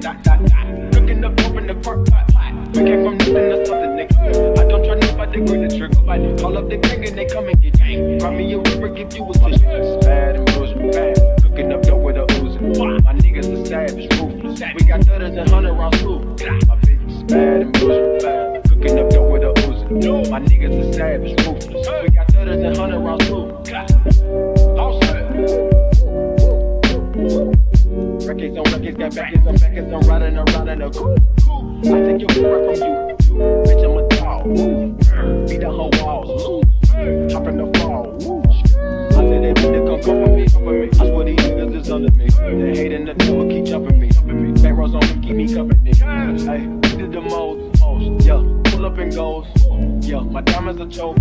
dot dot dot. Looking up over the pot pot. We came from nothing to something, nigga. I don't nobody. Call up the gang and they come and get gang. Find me a river, give you a fish. Bad and bullshit, bad. Cooking up dope with a Uzi. My niggas are savage, ruthless. We got thudders and hundred rounds too. My bitch is bad and bullshit, bad. Cooking up dope with a Uzi. My niggas are savage, ruthless. We got thudders and hundred rounds too. Records, got backers on backers, I'm riding around in a coupe. I take your right from you. Bitch, I'm a dog. Beat the whole walls. Hop in the fall. I said that nigga come come for me, come for me. I swear these niggas is under me. They hating the devil keep jumping me. Back rows on me, keep me company. Hey, did the most, most. Yeah, pull up and goes. Yeah, my diamonds a choker.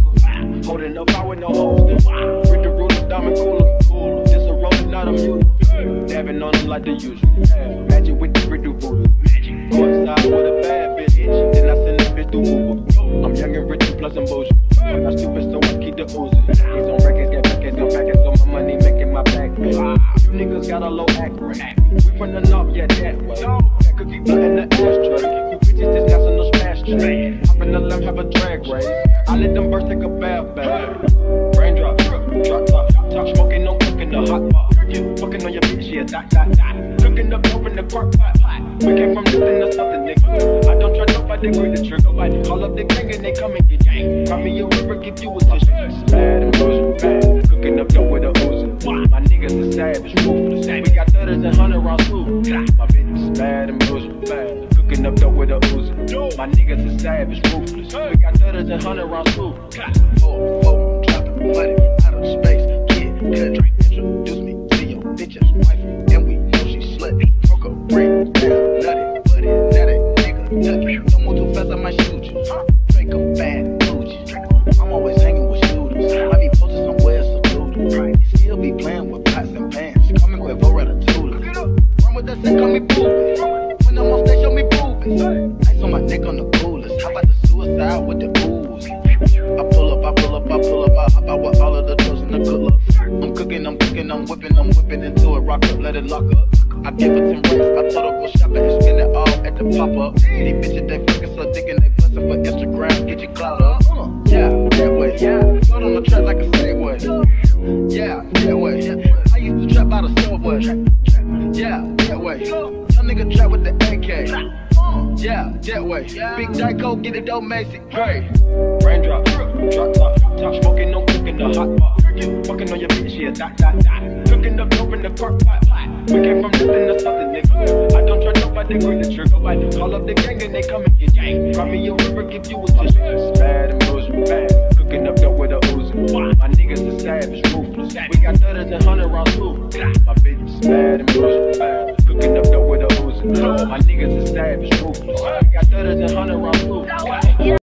Holding up out with no holes. Read the ruler, diamond cooler, cooler. Rolling, a mule. Dabbing on them like the usual. Magic with the riddle. Go with a bad bitch. Then I send that bitch to Uber. I'm young and rich and plus I'm bullshit. I'm stupid, so I keep the oozing. He's on records, get packets, got packets, so my money making my back. You niggas got a low act. We from the north, yeah, that way. That cookie in the ashtray. You bitches just got some no smash tray. Hop in the limb, have a drag race. I let them birds take a bath bath. Raindrop, drop top, top, smoking, no the hot pot. You fucking on your bitch, yeah, dot, dot, dot. Cooking up dope in the crock pot. We came from nothing to something, nigga. I don't try nobody, grip the trigger. Nobody call up the gang and they come and get gang. Got me a river, give you a tissue. Bad and bullshit, bad. Cooking up dope with a Uzi. My niggas are savage, ruthless. We got thudders and hundred rounds too. My bitch is bad and bullshit, bad. Cooking up dope with a Uzi. My niggas are savage, ruthless. We got thudders and hundred rounds too. Four, four, dropping money out of space. Cut, drink, introduce me to your bitch's wife. And we know she slutty. Broke her brain, down, nutty, buddy, nutty, nigga, nutty. Don't move too fast, I might shoot you. Yeah, that way. Young nigga trap with the AK. Yeah, that way. Big Dyko, get it, don't Macy. Gray. Raindrop, drop top, top, smoking, no cooking the hot pot. Fucking on your bitch, yeah, dot, dot, dot. Cooking up dope in the crock pot. We came from nothing to something, nigga. I don't try nobody, grip the trigger. Nobody call up the gang and they come and get gang. Drop me a river, give you a tissue. Bad and bad. Cooking up dope with a Uzi. My niggas are savage, ruthless. We got thudders and hundred rounds too. My bitch is bad and bullshit, bad. Cooking up dope with a Uzi. My niggas are savage, ruthless. We got thudders and hundred rounds too.